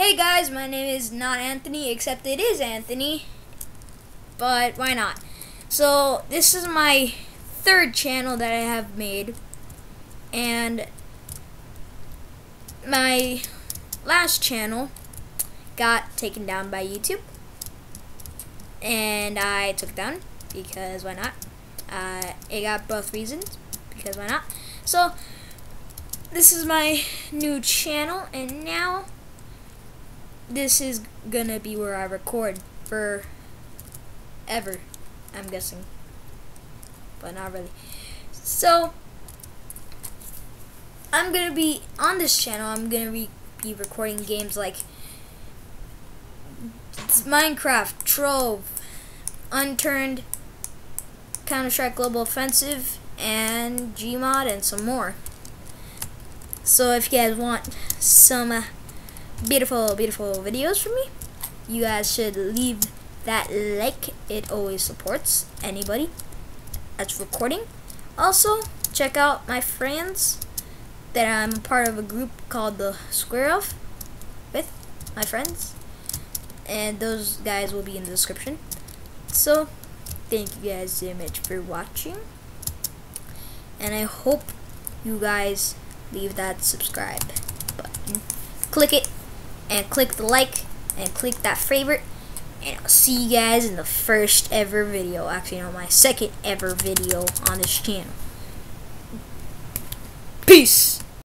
Hey guys, my name is not Anthony, except it is Anthony. But why not? So, this is my third channel that I have made. And my last channel got taken down by YouTube. And I took down because why not? Uh, it got both reasons because why not? So, this is my new channel, and now this is gonna be where I record for ever, I'm guessing. But not really. So, I'm gonna be on this channel, I'm gonna be, be recording games like Minecraft, Trove, Unturned, Counter-Strike Global Offensive, and Gmod, and some more. So if you guys want some uh, beautiful, beautiful videos from me, you guys should leave that like. It always supports anybody that's recording. Also, check out my friends that I'm part of a group called the Square Off with my friends. And those guys will be in the description. So, thank you guys so much for watching. And I hope you guys leave that subscribe button. Click it and click the like and click that favorite and I'll see you guys in the first ever video actually no my second ever video on this channel. Peace